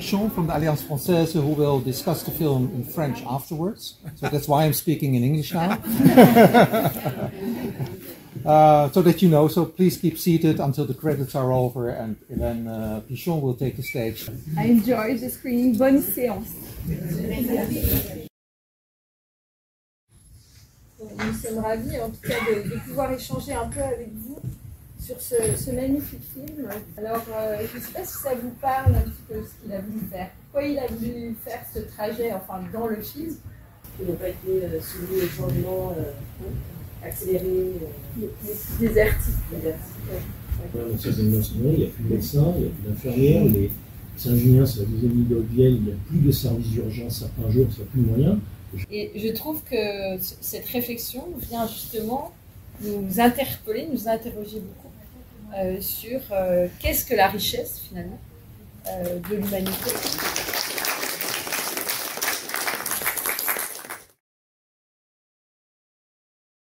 Sean from the Alliance Française, who will discuss the film in French afterwards. So that's why I'm speaking in English now. uh, so that you know, so please keep seated until the credits are over and then uh, Pichon will take the stage. I enjoy the screening. Bonne séance. Nous sommes ravis en tout cas de, de, pouvoir échanger un peu avec vous sur ce, ce magnifique film. Alors, euh, je ne sais pas si ça vous parle un petit peu ce qu'il a voulu faire. Pourquoi il a voulu faire ce trajet, enfin dans le film Ils n'ont pas été euh, soumis au changement euh, accéléré. Euh, désertique. désertique ouais. Ouais, ça, c'est une il n'y a plus de médecins, il n'y a plus d'infirmières. Les... Saint-Julien, c'est la deuxième île d'Hauteville, il n'y a plus de services d'urgence certains jours, ça n'a plus de moyens. Et je trouve que cette réflexion vient justement nous interpeller, nous interroger beaucoup euh, sur euh, qu'est-ce que la richesse finalement euh, de l'humanité?